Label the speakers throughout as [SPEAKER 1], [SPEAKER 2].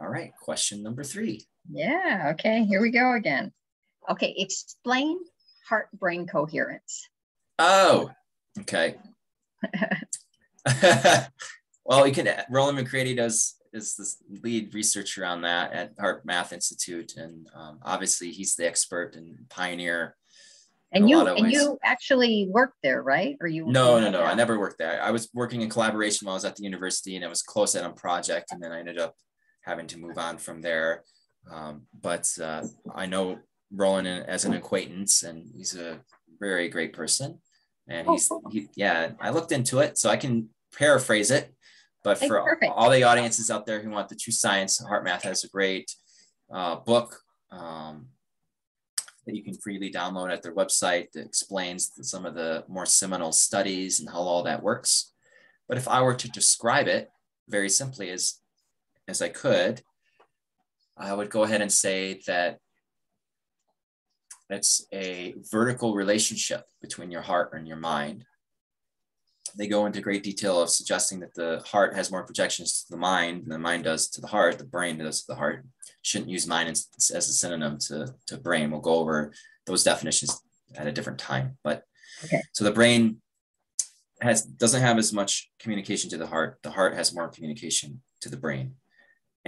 [SPEAKER 1] All right, question number three.
[SPEAKER 2] Yeah, okay, here we go again. Okay, explain heart brain coherence.
[SPEAKER 1] Oh, okay. well, you can, Rollin McCraty does is the lead researcher on that at HeartMath Institute, and um, obviously he's the expert and pioneer.
[SPEAKER 2] And you and you actually worked there, right? Or you?
[SPEAKER 1] No, no, no. I never worked there. I was working in collaboration while I was at the university, and I was close at a project, and then I ended up having to move on from there. Um, but uh, I know Rollin as an acquaintance, and he's a very great person. And oh, he's, he, yeah, I looked into it, so I can paraphrase it. But for Perfect. all the audiences out there who want the true science, HeartMath has a great uh, book um, that you can freely download at their website that explains some of the more seminal studies and how all that works. But if I were to describe it very simply as, as I could, I would go ahead and say that it's a vertical relationship between your heart and your mind they go into great detail of suggesting that the heart has more projections to the mind than the mind does to the heart, the brain does to the heart. Shouldn't use mind as, as a synonym to, to brain. We'll go over those definitions at a different time. But okay. so the brain has doesn't have as much communication to the heart. The heart has more communication to the brain.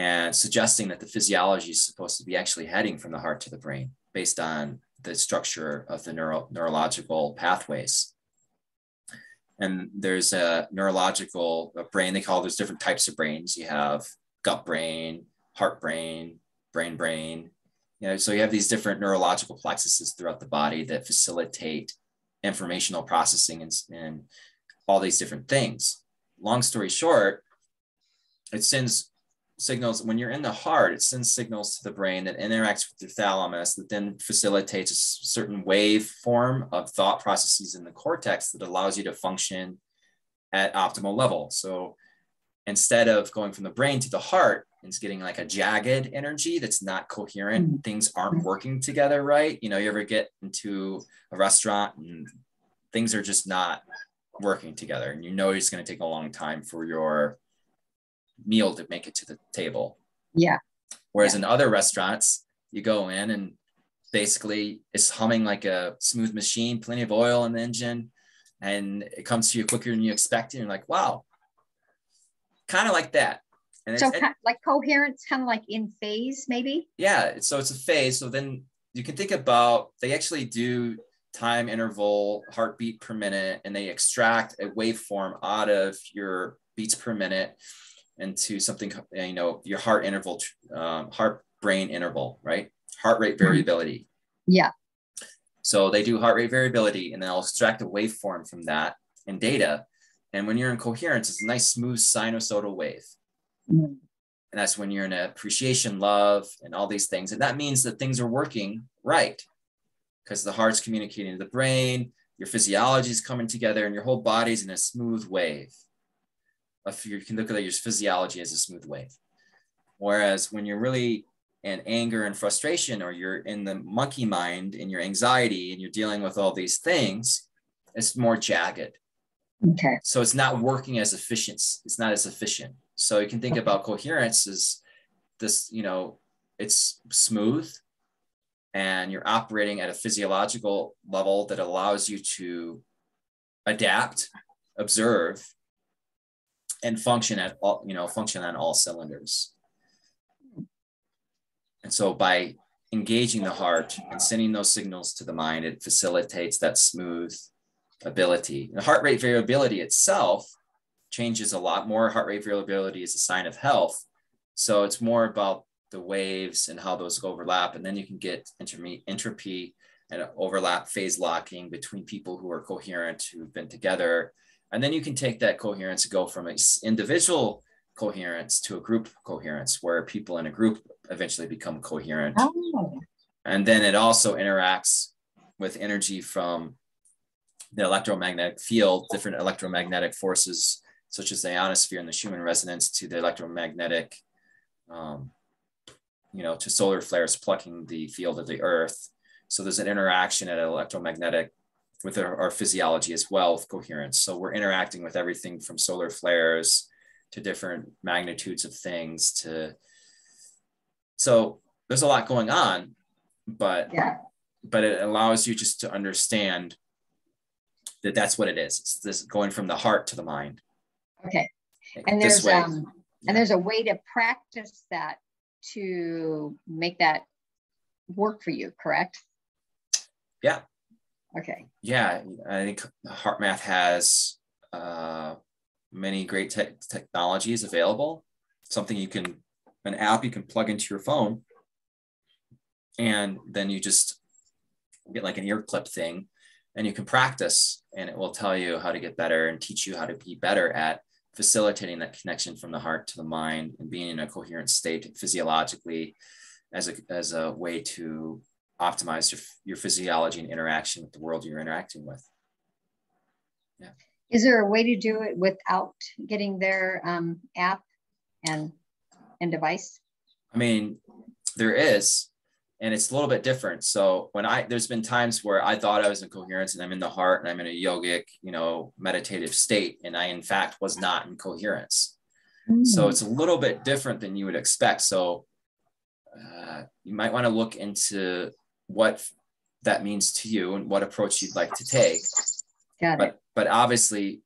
[SPEAKER 1] And suggesting that the physiology is supposed to be actually heading from the heart to the brain based on the structure of the neuro, neurological pathways. And there's a neurological brain they call there's different types of brains. You have gut brain heart brain brain brain. You know so you have these different neurological plexuses throughout the body that facilitate informational processing and, and all these different things. Long story short it sends signals when you're in the heart it sends signals to the brain that interacts with your thalamus that then facilitates a certain wave form of thought processes in the cortex that allows you to function at optimal level. So instead of going from the brain to the heart it's getting like a jagged energy that's not coherent mm-hmm. things aren't working together right. You know you ever get into a restaurant and things are just not working together and you know it's going to take a long time for your meal to make it to the table.
[SPEAKER 2] Yeah.
[SPEAKER 1] Whereas
[SPEAKER 2] yeah.
[SPEAKER 1] in other restaurants, you go in and basically it's humming like a smooth machine, plenty of oil in the engine, and it comes to you quicker than you expect. And you're like, wow, kind of like that.
[SPEAKER 2] And so, it, like coherence, kind of like in phase, maybe?
[SPEAKER 1] Yeah. So it's a phase. So then you can think about, they actually do time interval, heartbeat per minute, and they extract a waveform out of your beats per minute into something, you know, your heart interval, um, heart brain interval, right? Heart rate mm-hmm. variability.
[SPEAKER 2] Yeah.
[SPEAKER 1] So they do heart rate variability and they'll extract a waveform from that and data. And when you're in coherence, it's a nice smooth sinusoidal wave. Mm. And that's when you're in appreciation, love, and all these things. And that means that things are working right because the heart's communicating to the brain, your physiology is coming together, and your whole body's in a smooth wave if you can look at your physiology as a smooth wave. Whereas when you're really in anger and frustration, or you're in the monkey mind in your anxiety and you're dealing with all these things, it's more jagged.
[SPEAKER 2] Okay.
[SPEAKER 1] So it's not working as efficient. It's not as efficient. So you can think okay. about coherence as this, you know, it's smooth and you're operating at a physiological level that allows you to adapt, observe, and function at all, you know, function on all cylinders. And so by engaging the heart and sending those signals to the mind, it facilitates that smooth ability. The heart rate variability itself changes a lot more. Heart rate variability is a sign of health. So it's more about the waves and how those overlap. And then you can get entropy and overlap phase locking between people who are coherent, who've been together and then you can take that coherence and go from an individual coherence to a group coherence where people in a group eventually become coherent. Oh. And then it also interacts with energy from the electromagnetic field, different electromagnetic forces, such as the ionosphere and the Schumann resonance, to the electromagnetic, um, you know, to solar flares plucking the field of the Earth. So there's an interaction at an electromagnetic with our, our, physiology as well with coherence. So we're interacting with everything from solar flares to different magnitudes of things to So there's a lot going on, but
[SPEAKER 2] Yeah.
[SPEAKER 1] but it allows you just to understand that that's what it is. It's this going from the heart to the mind.
[SPEAKER 2] Okay. And there's um and there's a way to practice that to make that work for you, correct?
[SPEAKER 1] Yeah.
[SPEAKER 2] Okay.
[SPEAKER 1] yeah, I think HeartMath has uh, many great te- technologies available. Something you can, an app you can plug into your phone, and then you just get like an ear clip thing, and you can practice, and it will tell you how to get better and teach you how to be better at facilitating that connection from the heart to the mind and being in a coherent state physiologically as a, as a way to optimize your, your physiology and interaction with the world you're interacting with. Yeah.
[SPEAKER 2] Is there a way to do it without getting their um, app and and device?
[SPEAKER 1] I mean, there is, and it's a little bit different. So when I there's been times where I thought I was in coherence and I'm in the heart and I'm in a yogic, you know, meditative state, and I in fact was not in coherence. So
[SPEAKER 2] Mm.
[SPEAKER 1] it's a little bit different than you would expect. So uh, you might want to look into what that means to you and what approach you'd like to take.
[SPEAKER 2] got it.
[SPEAKER 1] but but obviously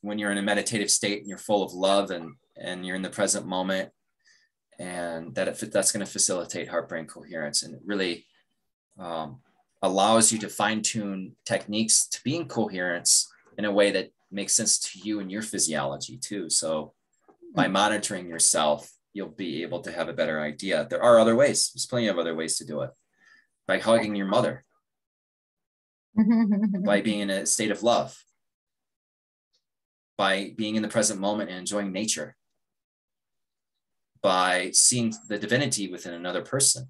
[SPEAKER 1] when you're in a meditative state and you're full of love and and you're in the present moment and that it, that's going to facilitate heart brain coherence and it really um, allows you to fine tune techniques to be in coherence in a way that makes sense to you and your physiology too. So by monitoring yourself you'll be able to have a better idea. There are other ways. There's plenty of other ways to do it by hugging your mother by being in a state of love, by being in the present moment and enjoying nature, by seeing the divinity within another person,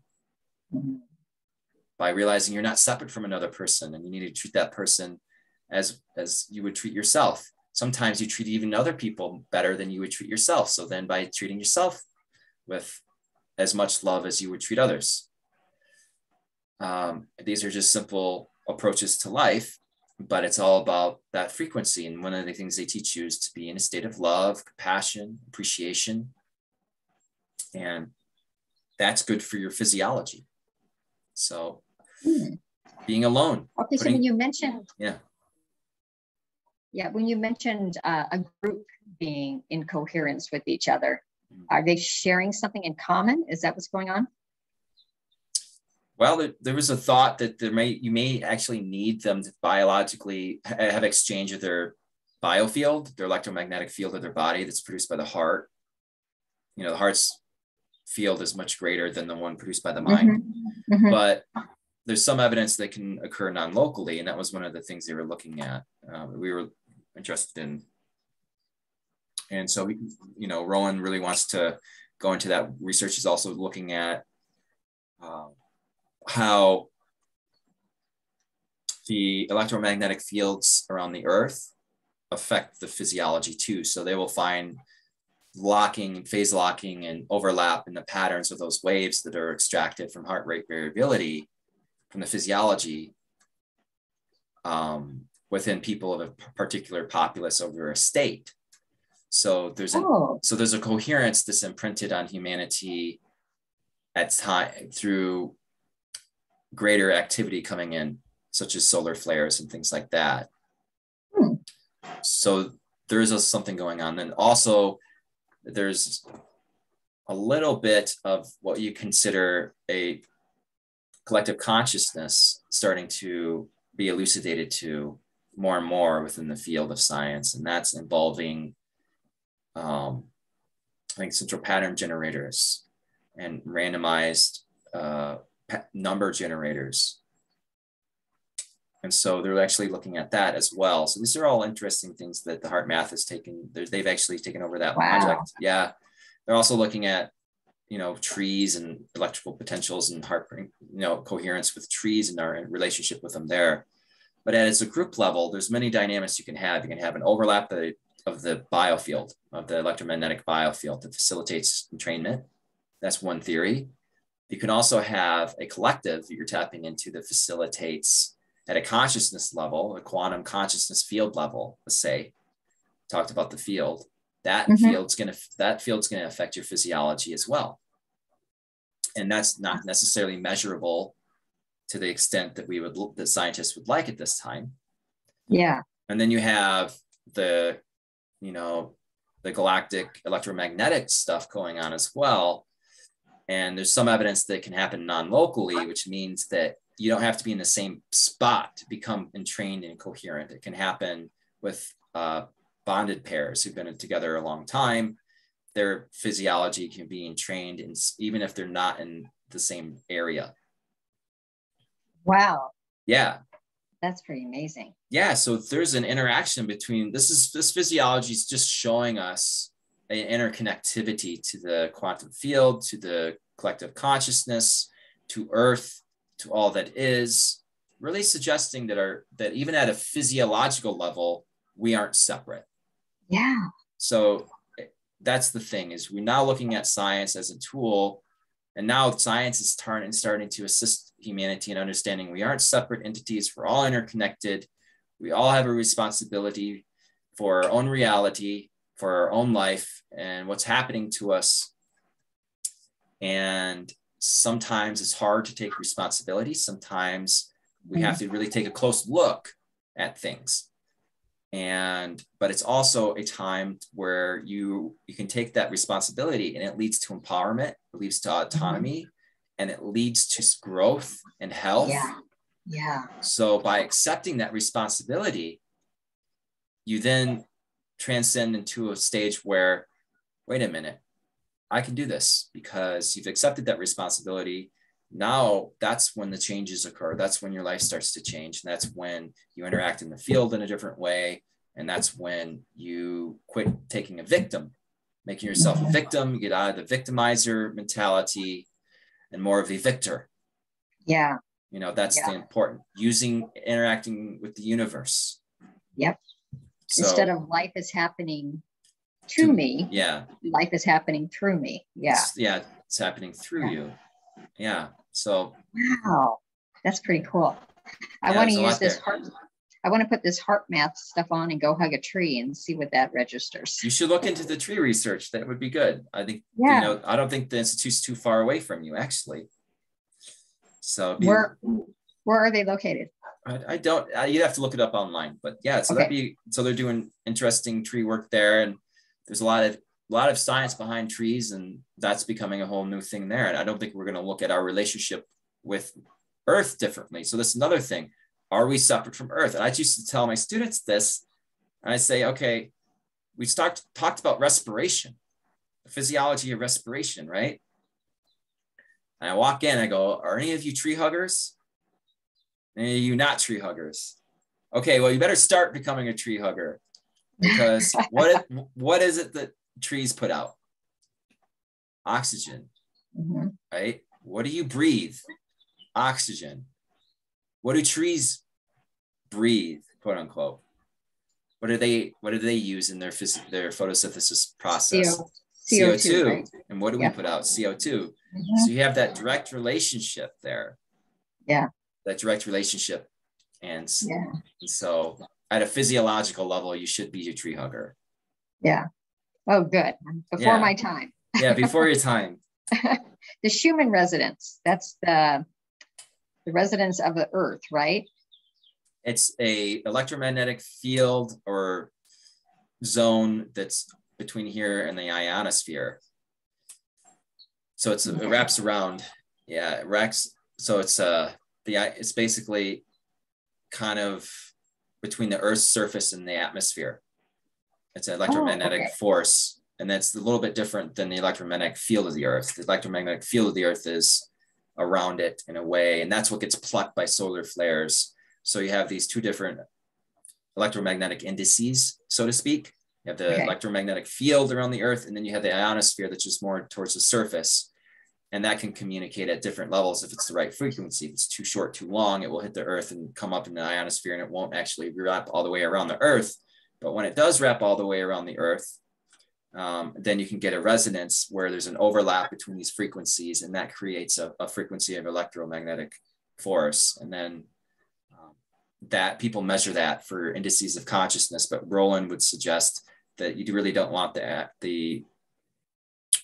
[SPEAKER 1] by realizing you're not separate from another person and you need to treat that person as as you would treat yourself. Sometimes you treat even other people better than you would treat yourself. So then by treating yourself with as much love as you would treat others. Um, these are just simple approaches to life, but it's all about that frequency. And one of the things they teach you is to be in a state of love, compassion, appreciation. And that's good for your physiology. So
[SPEAKER 2] Hmm.
[SPEAKER 1] being alone,
[SPEAKER 2] Okay, so when you mentioned,
[SPEAKER 1] yeah.
[SPEAKER 2] yeah, when you mentioned uh, a group being in coherence with each other,
[SPEAKER 1] Mhm.
[SPEAKER 2] are they sharing something in common? Is that what's going on?
[SPEAKER 1] Well, there, there was a thought that there may you may actually need them to biologically have exchange of their biofield, their electromagnetic field of their body that's produced by the heart. You know, the heart's field is much greater than the one produced by the mind,
[SPEAKER 2] Mhm, mhm.
[SPEAKER 1] but there's some evidence that can occur non-locally, and that was one of the things they were looking at. Uh, we were interested in, and so we, you know, Rollin really wants to go into that research. He's also looking at um, how the electromagnetic fields around the earth affect the physiology too. So they will find locking, phase locking, and overlap in the patterns of those waves that are extracted from heart rate variability from the physiology um, within people of a particular populace over a state. So there's a
[SPEAKER 2] Oh,
[SPEAKER 1] so there's a coherence that's imprinted on humanity at time through greater activity coming in, such as solar flares and things like that.
[SPEAKER 2] Hmm.
[SPEAKER 1] So there is a, something going on. And also there's a little bit of what you consider a collective consciousness starting to be elucidated to more and more within the field of science. And that's involving um, I think central pattern generators and randomized uh, number generators. And so they're actually looking at that as well. So these are all interesting things that the HeartMath has taken. They've actually taken over that
[SPEAKER 2] Wow.
[SPEAKER 1] project. Yeah, they're also looking at you know trees and electrical potentials and heart you know coherence with trees and our relationship with them there. But as a group level, there's many dynamics you can have. You can have an overlap of the, of the biofield, of the electromagnetic biofield that facilitates entrainment. That's one theory. You can also have a collective that you're tapping into that facilitates at a consciousness level, a quantum consciousness field level, let's say, talked about the field. That
[SPEAKER 2] Mhm.
[SPEAKER 1] field's gonna that field's gonna affect your physiology as well. and that's not necessarily measurable to the extent that we would that scientists would like at this time
[SPEAKER 2] yeah
[SPEAKER 1] and then you have the you know the galactic electromagnetic stuff going on as well and there's some evidence that can happen non-locally which means that you don't have to be in the same spot to become entrained and coherent. It can happen with uh, bonded pairs who've been together a long time. Their physiology can be entrained in, even if they're not in the same area.
[SPEAKER 2] Wow.
[SPEAKER 1] Yeah.
[SPEAKER 2] That's pretty amazing.
[SPEAKER 1] Yeah so there's an interaction between this is this physiology is just showing us an interconnectivity to the quantum field to the collective consciousness to earth to all that is really suggesting that our that even at a physiological level we aren't separate.
[SPEAKER 2] Yeah.
[SPEAKER 1] So that's the thing is we're now looking at science as a tool and now science is starting starting to assist humanity in understanding we aren't separate entities we're all interconnected we all have a responsibility for our own reality for our own life and what's happening to us. And sometimes it's hard to take responsibility. Sometimes we have to really take a close look at things. And but it's also a time where you you can take that responsibility and it leads to empowerment it leads to autonomy mm-hmm. and it leads to growth and health.
[SPEAKER 2] Yeah. Yeah.
[SPEAKER 1] So by accepting that responsibility you then transcend into a stage where wait a minute i can do this because you've accepted that responsibility. Now that's when the changes occur. That's when your life starts to change. And that's when you interact in the field in a different way. And that's when you quit taking a victim making yourself a victim. You get out of the victimizer mentality and more of a victor.
[SPEAKER 2] Yeah.
[SPEAKER 1] You know that's
[SPEAKER 2] yeah.
[SPEAKER 1] the important using interacting with the universe.
[SPEAKER 2] Yep so, instead of life is happening to, to, me
[SPEAKER 1] yeah
[SPEAKER 2] life is happening through me yeah
[SPEAKER 1] it's, yeah it's happening through yeah. you yeah. So
[SPEAKER 2] wow, that's pretty cool. I yeah, want to use this there. heart. I want to put this heart math stuff on and go hug a tree and see what that registers.
[SPEAKER 1] You should look into the tree research. That would be good. I think. Yeah. You know, I don't think the institute's too far away from you, actually. So
[SPEAKER 2] be, where where are they located?
[SPEAKER 1] I, I don't. I, you'd have to look it up online, but yeah. So okay. that'd be. So they're doing interesting tree work there, and there's a lot of a lot of science behind trees and that's becoming a whole new thing there and i don't think we're going to look at our relationship with earth differently so that's another thing are we separate from earth and i used to tell my students this and i say okay we start talked about respiration the physiology of respiration right and i walk in i go are any of you tree huggers any of you not tree huggers okay well you better start becoming a tree hugger because what what is it that trees put out? Oxygen, mm-hmm. right? What do you breathe? Oxygen. What do trees breathe, quote unquote? What do they what do they use in their phys- their photosynthesis process? CO, CO2. CO2 right? And what do yeah. we put out? CO2. Mm-hmm. So you have that direct relationship there.
[SPEAKER 2] Yeah.
[SPEAKER 1] That direct relationship. And, yeah. and so at a physiological level, you should be a tree hugger.
[SPEAKER 2] Yeah. Oh, good. Before yeah. my time.
[SPEAKER 1] yeah, before your time.
[SPEAKER 2] the Schumann resonance. That's the the resonance of the Earth, right?
[SPEAKER 1] It's a electromagnetic field or zone that's between here and the ionosphere. So it's it wraps around. Yeah, it wraps. So it's uh the it's basically kind of between the Earth's surface and the atmosphere. It's an oh, electromagnetic oh, okay. force, and that's a little bit different than the electromagnetic field of the Earth. The electromagnetic field of the Earth is around it in a way, and that's what gets plucked by solar flares. So you have these two different electromagnetic indices, so to speak. You have the okay. electromagnetic field around the Earth, and then you have the ionosphere that's just more towards the surface. And that can communicate at different levels if it's the right frequency. If it's too short, too long, it will hit the Earth and come up in the ionosphere, and it won't actually wrap all the way around the Earth but when it does wrap all the way around the Earth, um, then you can get a resonance where there's an overlap between these frequencies, and that creates a, a frequency of electromagnetic force. And then um, that people measure that for indices of consciousness. But Rollin would suggest that you really don't want the the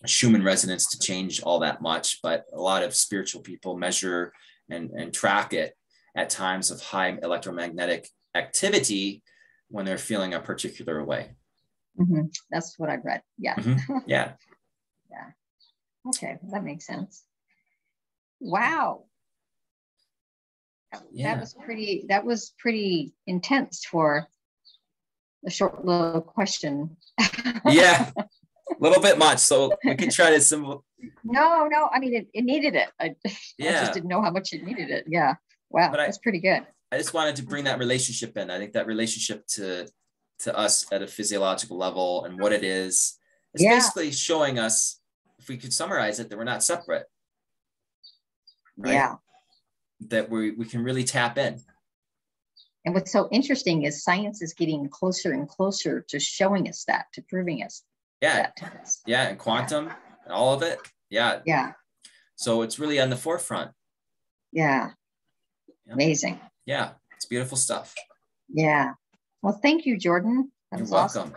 [SPEAKER 1] Schumann resonance to change all that much, but a lot of spiritual people measure and, and track it at times of high electromagnetic activity when they're feeling a particular way.
[SPEAKER 2] Mm-hmm. That's what I've read. Yeah. Mm-hmm.
[SPEAKER 1] Yeah.
[SPEAKER 2] yeah. Okay, that makes sense. Wow. Yeah. That was pretty. That was pretty intense for a short little question.
[SPEAKER 1] yeah, little bit much. So we can try to simple.
[SPEAKER 2] No, no. I mean, it, it needed it. I, yeah. I just didn't know how much it needed it. Yeah. Wow, but that's I, pretty good.
[SPEAKER 1] I just wanted to bring that relationship in. I think that relationship to to us at a physiological level and what it is is yeah. basically showing us, if we could summarize it, that we're not separate.
[SPEAKER 2] Right? Yeah.
[SPEAKER 1] That we we can really tap in.
[SPEAKER 2] And what's so interesting is science is getting closer and closer to showing us that, to proving us.
[SPEAKER 1] Yeah. Yeah. And quantum, yeah. all of it. Yeah.
[SPEAKER 2] Yeah.
[SPEAKER 1] So it's really on the forefront.
[SPEAKER 2] Yeah. Amazing.
[SPEAKER 1] Yeah, it's beautiful stuff.
[SPEAKER 2] Yeah. Well, thank you, Jordan.
[SPEAKER 1] That You're welcome. Awesome.